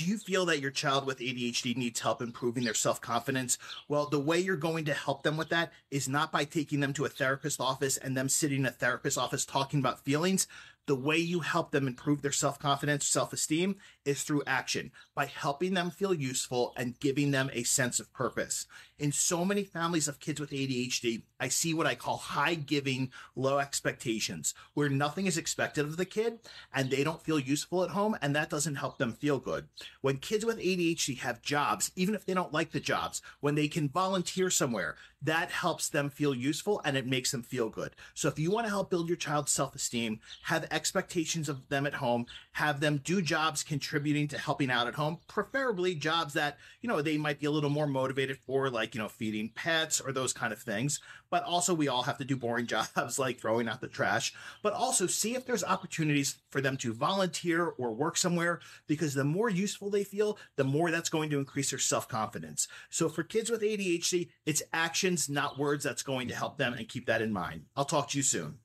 Do you feel that your child with ADHD needs help improving their self confidence? Well, the way you're going to help them with that is not by taking them to a therapist office and them sitting in a therapist office talking about feelings, the way you help them improve their self-confidence, self-esteem is through action by helping them feel useful and giving them a sense of purpose. In so many families of kids with ADHD, I see what I call high giving, low expectations, where nothing is expected of the kid and they don't feel useful at home and that doesn't help them feel good. When kids with ADHD have jobs, even if they don't like the jobs, when they can volunteer somewhere, that helps them feel useful and it makes them feel good. So if you want to help build your child's self-esteem, have expectations of them at home, have them do jobs contributing to helping out at home, preferably jobs that, you know, they might be a little more motivated for, like, you know, feeding pets or those kind of things. But also we all have to do boring jobs like throwing out the trash, but also see if there's opportunities for them to volunteer or work somewhere because the more useful they feel, the more that's going to increase their self-confidence. So for kids with ADHD, it's actions, not words that's going to help them and keep that in mind. I'll talk to you soon.